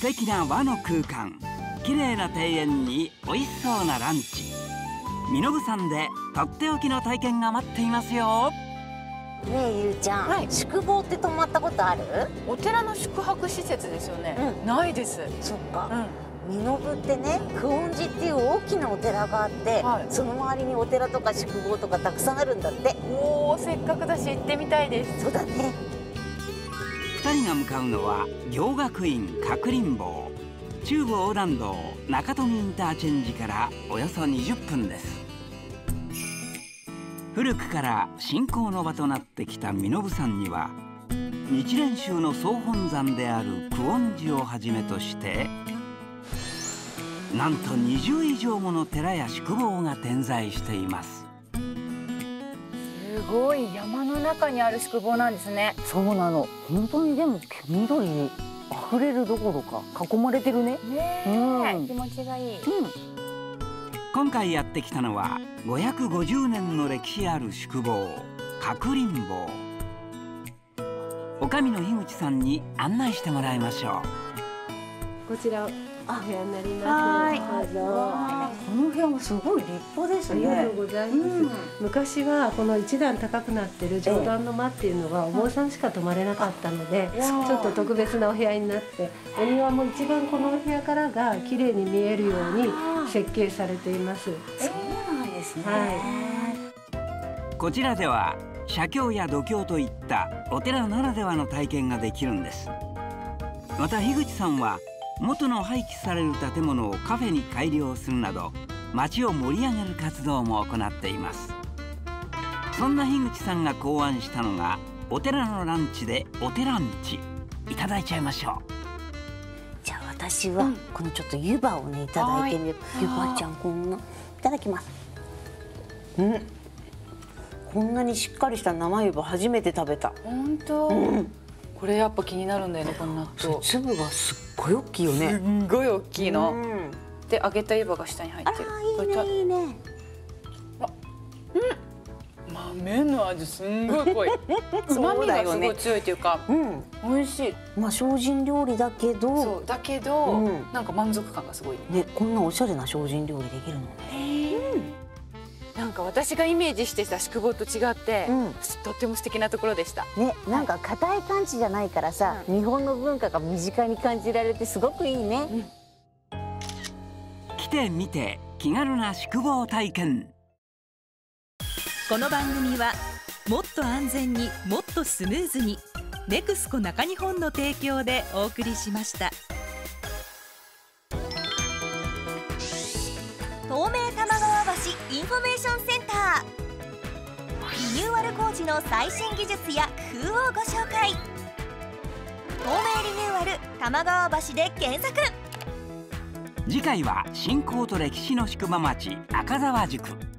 素敵な和の空間。綺麗な庭園に美味しそうなランチ。身延山でとっておきの体験が待っていますよ。ねえゆうちゃん、はい。宿坊って泊まったことある？お寺の宿泊施設ですよね、うないです、そっか。うん、身延ってね久遠寺っていう大きなお寺があって、はい。その周りにお寺とか宿坊とかたくさんあるんだって。おおせっかくだし行ってみたいです。そうだね人が向かうのは行学院角林坊中部横断道中富インターチェンジからおよそ20分です古くから信仰の場となってきた身延山には日蓮宗の総本山である久遠寺をはじめとしてなんと20以上もの寺や宿坊が点在していますすごい山の中にある宿坊なんですね。そうなの。本当にでも緑に溢れるどころか囲まれてるね。ねえ、うん。気持ちがいい。今回やってきたのは550年の歴史ある宿坊角林坊。おかみの樋口さんに案内してもらいましょこちらお部屋になりはます。いどうぞ。この部屋もすごい立派ですありがねとうございます。昔はこの一段高くなってる上段の間っていうのはお坊さんしか泊まれなかったので、ちょっと特別なお部屋になって、お庭も一番このお部屋からが綺麗に見えるように設計されています。そうなんですね、はうこちらでは写経や度胸といったお寺ならではの体験ができるんですまた樋口さんは元の廃棄される建物をカフェに改良するなど街を盛り上げる活動も行っています。そんな樋口さんが考案したのがお寺のランチでお寺ンチいただいちゃいましょう。じゃあ私はこのちょっと湯葉をねいただいてみる、湯葉ちゃんこんな。いただきます。うん。こんなにしっかりした生湯葉初めて食べた。本当、これやっぱ気になるんだよねこの納豆す粒がすっごい大きいよね。んごい大きいの、うん。で揚げた湯葉が下に入あってる。ーいいねいいね。豆の味すんごい濃い。旨味がすごい強いっていうかうん。美味しい。まあ精進料理だけそどうだけど、うん。なんか満足感がすごい。ねこんなおしゃれな精進料理できるのねか私がイメージしてた宿坊と違って、うん。とっても素敵なところでした。ねなんか硬い感じじゃないからさ、日本の文化が身近に感じられてすごくいいね、来てみて気軽な宿坊体験。この番組はもっと安全にもっとスムーズに NEXCO 中日本の提供でお送りしました。東名多摩川橋インフォメーションセの最新技術や工夫をご紹介。透明リニューアル玉川橋で検索。次回は信仰と歴史の宿場町赤沢宿。